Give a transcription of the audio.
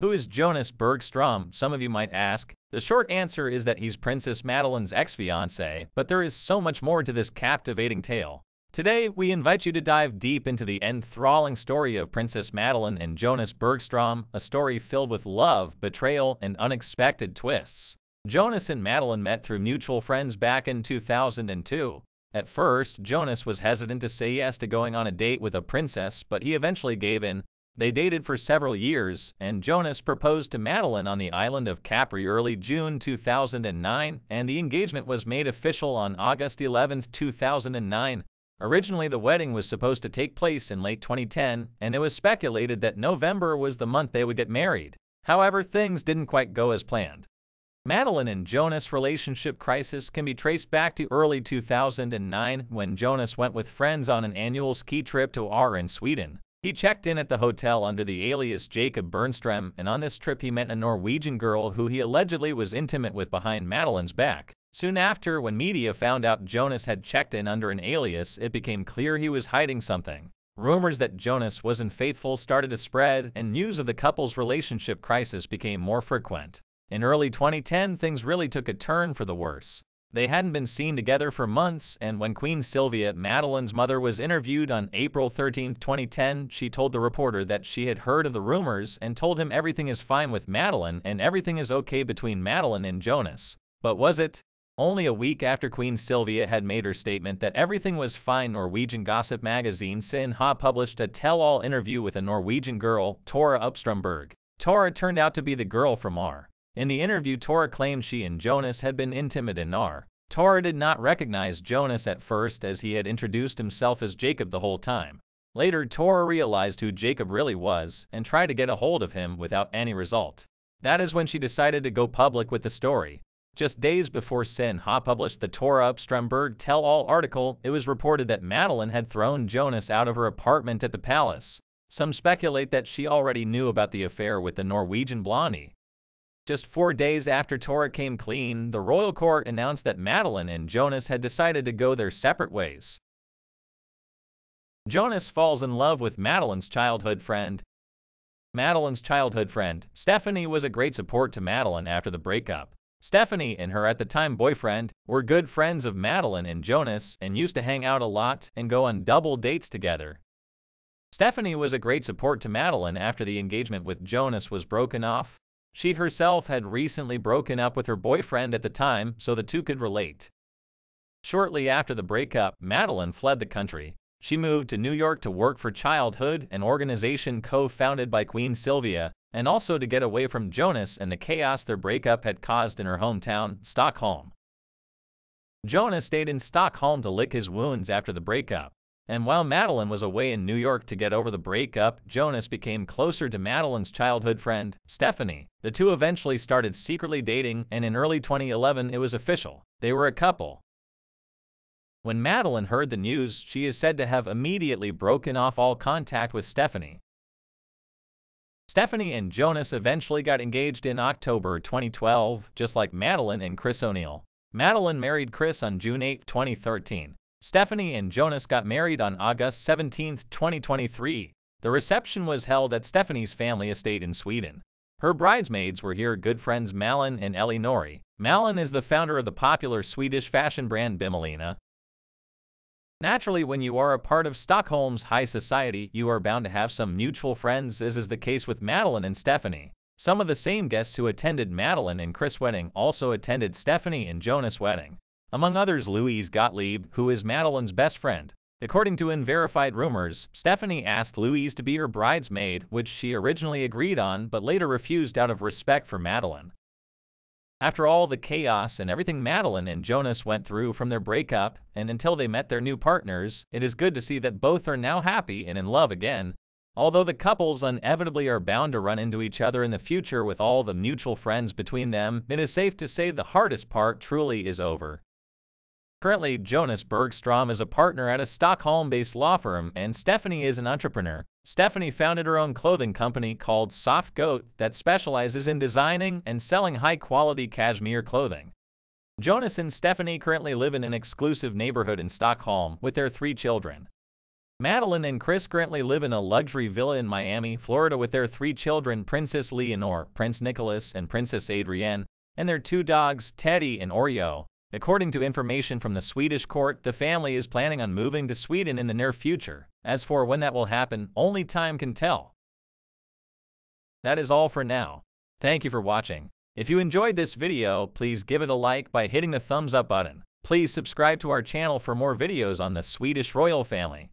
Who is Jonas Bergström, some of you might ask? The short answer is that he's Princess Madeleine's ex-fiancé, but there is so much more to this captivating tale. Today, we invite you to dive deep into the enthralling story of Princess Madeleine and Jonas Bergström, a story filled with love, betrayal, and unexpected twists. Jonas and Madeleine met through mutual friends back in 2002. At first, Jonas was hesitant to say yes to going on a date with a princess, but he eventually gave in. They dated for several years, and Jonas proposed to Madeleine on the island of Capri early June 2009, and the engagement was made official on August 11, 2009. Originally, the wedding was supposed to take place in late 2010, and it was speculated that November was the month they would get married. However, things didn't quite go as planned. Madeleine and Jonas' relationship crisis can be traced back to early 2009 when Jonas went with friends on an annual ski trip to Åre in Sweden. He checked in at the hotel under the alias Jacob Bernström, and on this trip he met a Norwegian girl who he allegedly was intimate with behind Madeleine's back. Soon after, when media found out Jonas had checked in under an alias, it became clear he was hiding something. Rumors that Jonas wasn't faithful started to spread, and news of the couple's relationship crisis became more frequent. In early 2010, things really took a turn for the worse. They hadn't been seen together for months, and when Queen Sylvia, Madeleine's mother, was interviewed on April 13, 2010, she told the reporter that she had heard of the rumors and told him everything is fine with Madeleine and everything is okay between Madeleine and Jonas. But was it? Only a week after Queen Sylvia had made her statement that everything was fine, Norwegian gossip magazine Se og Hør published a tell-all interview with a Norwegian girl, Tora Upströmberg. Tora turned out to be the girl from Åre. In the interview, Tora claimed she and Jonas had been intimate in Åre. Tora did not recognize Jonas at first as he had introduced himself as Jacob the whole time. Later, Tora realized who Jacob really was and tried to get a hold of him without any result. That is when she decided to go public with the story. Just days before Se og Hør published the Tora Upströmberg tell-all article, it was reported that Madeleine had thrown Jonas out of her apartment at the palace. Some speculate that she already knew about the affair with the Norwegian blondie. Just four days after Tora came clean, the royal court announced that Madeleine and Jonas had decided to go their separate ways. Jonas falls in love with Madeleine's childhood friend. Madeleine's childhood friend, Stephanie, was a great support to Madeleine after the breakup. Stephanie and her at the time boyfriend were good friends of Madeleine and Jonas and used to hang out a lot and go on double dates together. Stephanie was a great support to Madeleine after the engagement with Jonas was broken off. She herself had recently broken up with her boyfriend at the time, so the two could relate. Shortly after the breakup, Madeleine fled the country. She moved to New York to work for Childhood, an organization co-founded by Queen Sylvia, and also to get away from Jonas and the chaos their breakup had caused in her hometown, Stockholm. Jonas stayed in Stockholm to lick his wounds after the breakup. And while Madeleine was away in New York to get over the breakup, Jonas became closer to Madeleine's childhood friend, Stephanie. The two eventually started secretly dating, and in early 2011 it was official. They were a couple. When Madeleine heard the news, she is said to have immediately broken off all contact with Stephanie. Stephanie and Jonas eventually got engaged in October 2012, just like Madeleine and Chris O'Neill. Madeleine married Chris on June 8, 2013. Stephanie and Jonas got married on August 17, 2023. The reception was held at Stephanie's family estate in Sweden. Her bridesmaids were here good friends Malin and Ellie Nori. Malin is the founder of the popular Swedish fashion brand By Malina. Naturally, when you are a part of Stockholm's high society, you are bound to have some mutual friends, as is the case with Madeleine and Stephanie. Some of the same guests who attended Madeleine and Chris' wedding also attended Stephanie and Jonas' wedding among others Louise Gottlieb, who is Madeleine's best friend. According to unverified rumors, Stephanie asked Louise to be her bridesmaid, which she originally agreed on but later refused out of respect for Madeleine. After all the chaos and everything Madeleine and Jonas went through from their breakup and until they met their new partners, it is good to see that both are now happy and in love again. Although the couples inevitably are bound to run into each other in the future with all the mutual friends between them, it is safe to say the hardest part truly is over. Currently, Jonas Bergström is a partner at a Stockholm-based law firm, and Stephanie is an entrepreneur. Stephanie founded her own clothing company called Soft Goat that specializes in designing and selling high-quality cashmere clothing. Jonas and Stephanie currently live in an exclusive neighborhood in Stockholm with their three children. Madeleine and Chris currently live in a luxury villa in Miami, Florida with their three children, Princess Leonore, Prince Nicolas, and Princess Adrienne, and their two dogs, Teddy and Oreo. According to information from the Swedish court, the family is planning on moving to Sweden in the near future. As for when that will happen, only time can tell. That is all for now. Thank you for watching. If you enjoyed this video, please give it a like by hitting the thumbs up button. Please subscribe to our channel for more videos on the Swedish royal family.